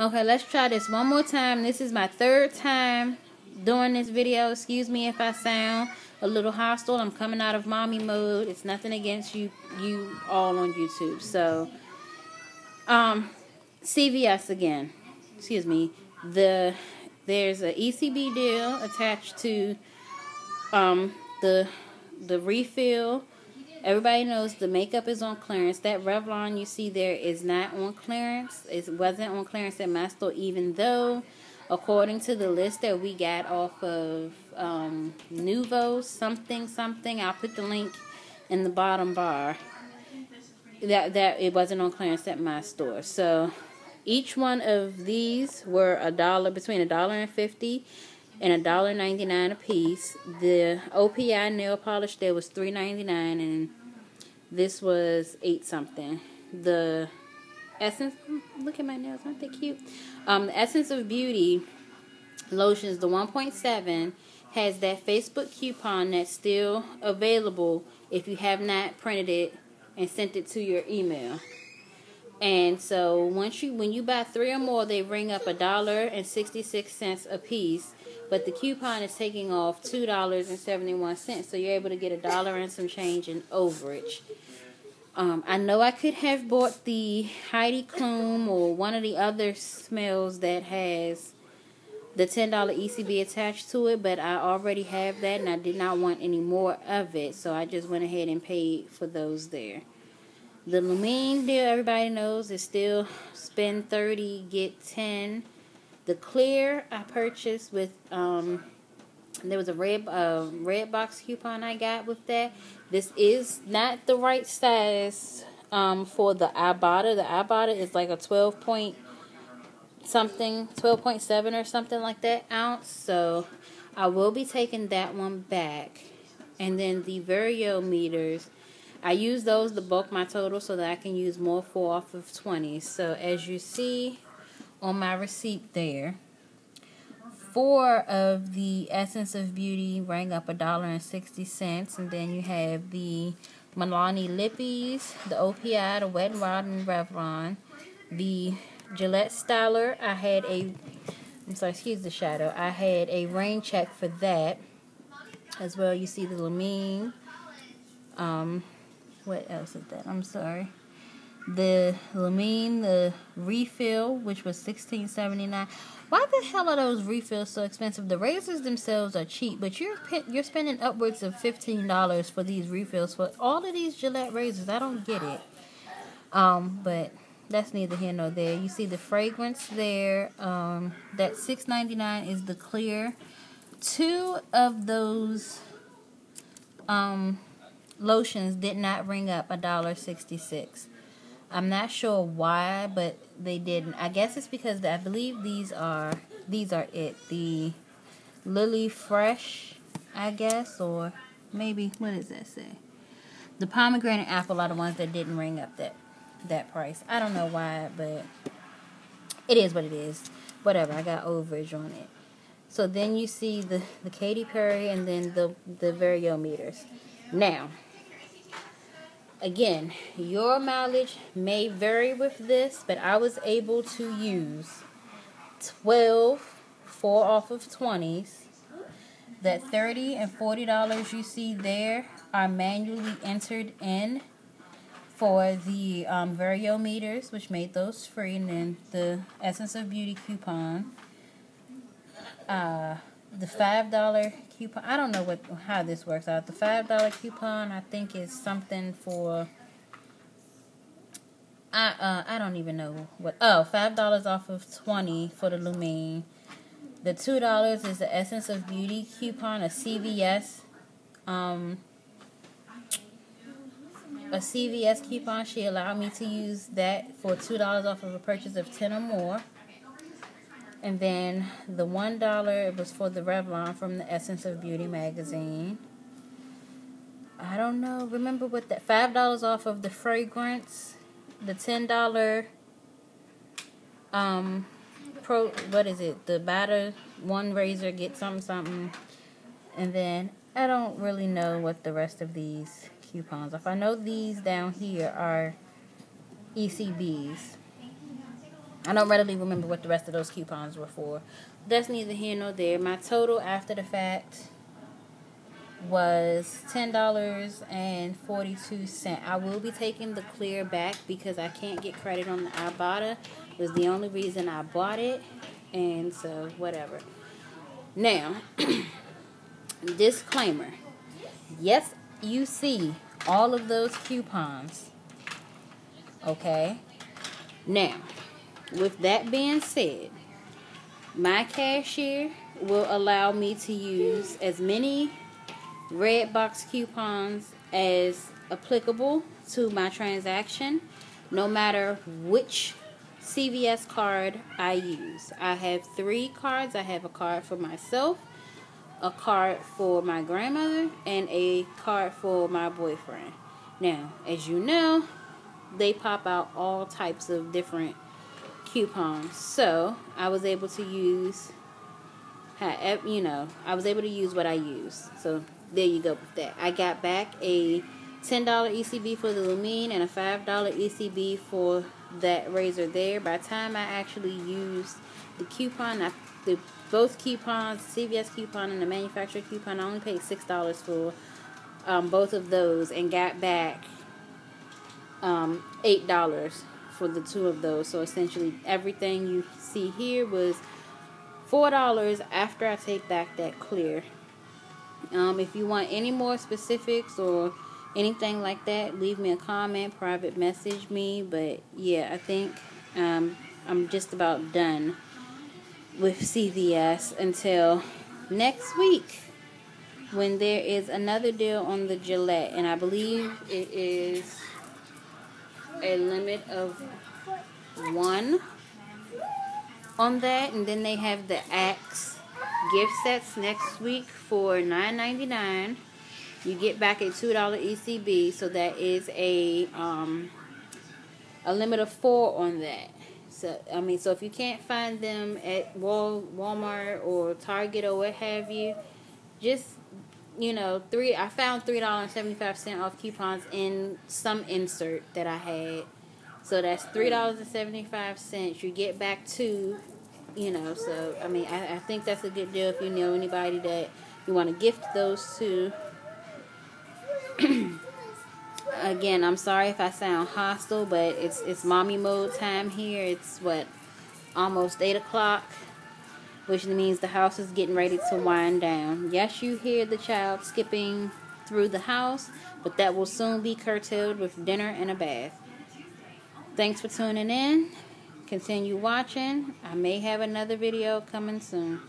Okay, let's try this one more time. This is my third time doing this video. Excuse me if I sound a little hostile. I'm coming out of mommy mode. It's nothing against you you all on YouTube. So um CVS again. Excuse me. The there's a ECB deal attached to um the the refill Everybody knows the makeup is on clearance. That Revlon you see there is not on clearance. It wasn't on clearance at my store, even though, according to the list that we got off of um, Nuvo something something, I'll put the link in the bottom bar. That that it wasn't on clearance at my store. So each one of these were a dollar between a dollar and fifty and a dollar ninety nine a piece. The OPI nail polish there was three ninety nine, and this was eight something. The essence, look at my nails, aren't they cute? Um, the Essence of Beauty lotions, the one point seven has that Facebook coupon that's still available if you have not printed it and sent it to your email. And so once you when you buy three or more, they ring up a dollar and sixty six cents a piece but the coupon is taking off two dollars and seventy one cents, so you're able to get a dollar and some change in overage. Um, I know I could have bought the Heidi Klum or one of the other smells that has the ten dollar ECB attached to it, but I already have that and I did not want any more of it, so I just went ahead and paid for those there. The Lumine deal, everybody knows, is still spend thirty get ten. The clear I purchased with um, there was a red uh, red box coupon I got with that. This is not the right size um, for the Ibotta. The Ibotta is like a twelve point something, twelve point seven or something like that ounce. So I will be taking that one back. And then the variometers, I use those to bulk my total so that I can use more four off of 20. So as you see, on my receipt there. Four of the Essence of Beauty rang up a dollar and sixty cents, and then you have the Milani Lippies, the OPI, the Wet n Wild and Revlon, the Gillette Styler. I had a, I'm sorry, excuse the shadow. I had a rain check for that as well. You see the Lamine. Um, what else is that? I'm sorry the Lamine, the refill, which was sixteen seventy nine. Why the hell are those refills so expensive? The razors themselves are cheap, but you're you're spending upwards of fifteen dollars for these refills for all of these Gillette razors. I don't get it. Um, but that's neither here nor there. You see the fragrance there. Um, that six ninety nine is the clear. Two of those um lotions did not ring up a dollar sixty six. I'm not sure why, but they didn't. I guess it's because I believe these are these are it. The Lily Fresh, I guess, or maybe what does that say? The pomegranate apple are the ones that didn't ring up that that price. I don't know why, but it is what it is. Whatever. I got overage on it. So then you see the the Katy Perry and then the the variometers. Now Again, your mileage may vary with this, but I was able to use 12 4 off of 20s. That 30 and $40 you see there are manually entered in for the um, variometers, which made those free, and then the Essence of Beauty coupon. Uh, the $5 coupon. I don't know what how this works out. The five dollar coupon I think is something for. I uh I don't even know what. Oh, five dollars off of twenty for the Lumine. The two dollars is the Essence of Beauty coupon, a CVS. Um, a CVS coupon. She allowed me to use that for two dollars off of a purchase of ten or more. And then the one dollar it was for the Revlon from the Essence of Beauty magazine. I don't know. Remember what that five dollars off of the fragrance, the ten dollar um pro what is it? The batter one razor get something something, and then I don't really know what the rest of these coupons. If I know these down here are ECBs. I don't readily remember what the rest of those coupons were for. That's neither here nor there. My total after the fact was ten dollars and forty two cent. I will be taking the clear back because I can't get credit on the Ibotta. It was the only reason I bought it, and so whatever. Now, disclaimer: Yes, you see all of those coupons. Okay. Now, with that being said, my cashier will allow me to use as many red box coupons as applicable to my transaction, no matter which CVS card I use. I have three cards. I have a card for myself, a card for my grandmother, and a card for my boyfriend. Now, as you know, they pop out all types of different coupons. So I was able to use, you know, I was able to use what I use. So there you go with that. I got back a $10 ECB for the Lumine and a $5 ECB for that razor there. By the time I actually used the coupon, I, the both coupons, CVS coupon and the manufacturer coupon, I only paid $6 for um, both of those and got back um, $8 for the two of those. So essentially, everything you see here was $4 after I take back that clear. Um, if you want any more specifics or anything like that, leave me a comment, private message me. But yeah, I think um, I'm just about done with CVS until next week when there is another deal on the Gillette, and I believe it is a limit of one on that, and then they have the Axe gift sets next week for $9.99. You get back a two dollar ECB, so that is a um, a limit of four on that. So I mean, so if you can't find them at Wal Walmart or Target or what have you, just you know, three. I found three dollars seventy five cent off coupons in some insert that I had. So that's three dollars and seventy five cents. You get back two, you know. So I mean, I, I think that's a good deal if you know anybody that you want to gift those to. Again, I'm sorry if I sound hostile, but it's it's mommy mode time here. It's what almost eight o'clock which means the house is getting ready to wind down. Yes, you hear the child skipping through the house, but that will soon be curtailed with dinner and a bath. Thanks for tuning in. Continue watching. I may have another video coming soon.